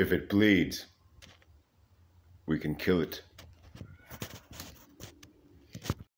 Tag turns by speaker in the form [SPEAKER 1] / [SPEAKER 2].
[SPEAKER 1] If it bleeds, we can kill it.